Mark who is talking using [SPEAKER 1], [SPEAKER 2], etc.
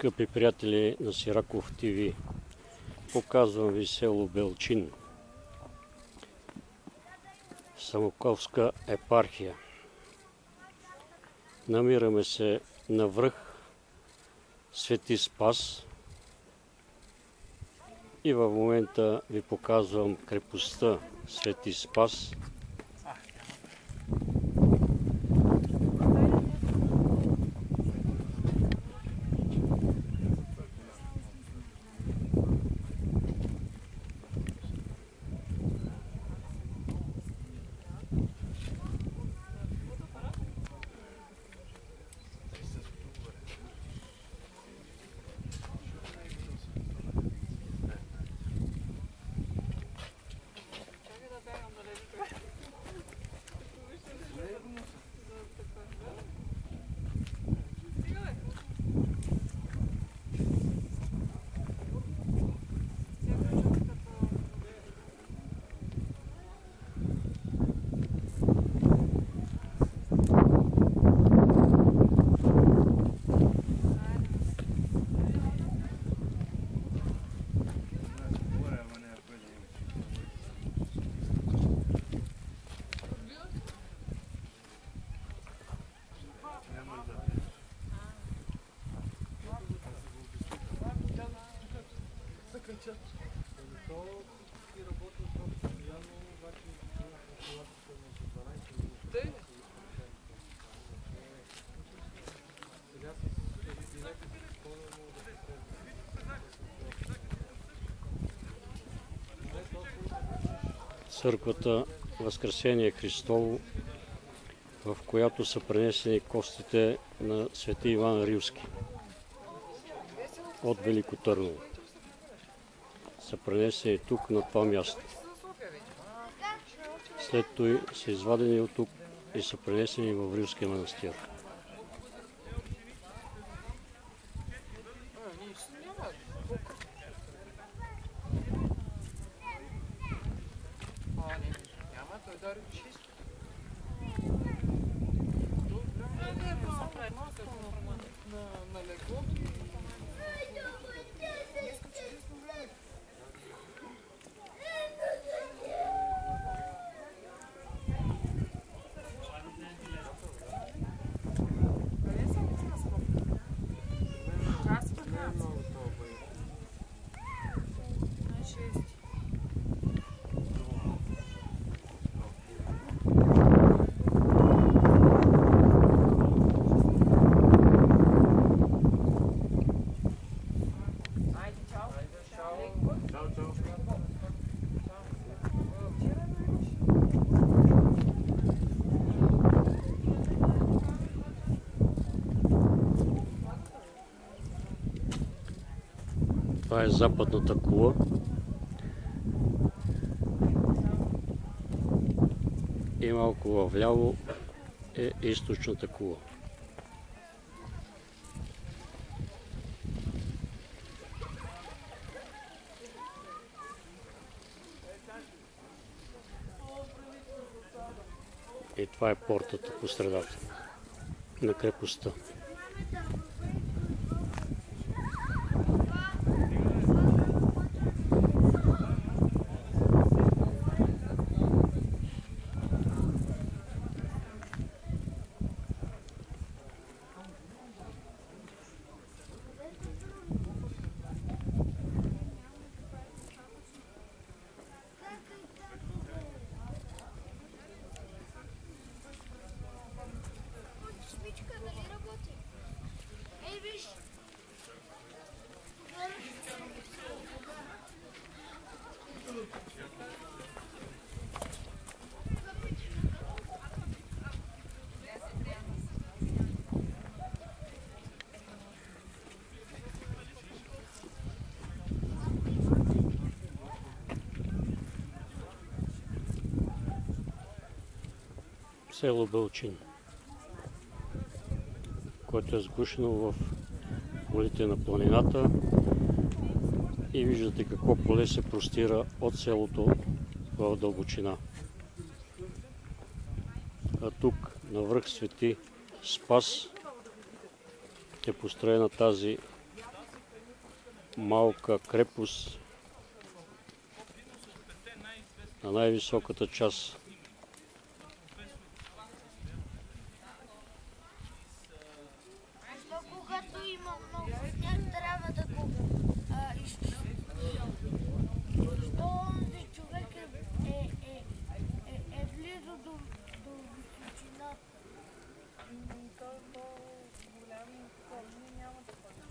[SPEAKER 1] Скъпи приятели на Сираков ТВ, показвам ви село Белчин, Самоковска епархия. Намираме се на връх Свети Спас и в момента ви показвам крепостта Свети Спас. Църквата Възкресение Христово, в която са пренесени костите на свети Иван Римски от Велико Търново. Са пренесени тук на това място. След това са извадени от тук и са пренесени в Римския манастир. Това е западната кула. И малко вляво е източната кула. И това е портата по средата на крепостта. Село Бълчин, което е сгушено в полите на планината и виждате какво поле се простира от селото в дълбочина. А тук на връх Свети Спас е построена тази малка крепост на най-високата част
[SPEAKER 2] до, до, до височина толкова е голям корни няма да пътят.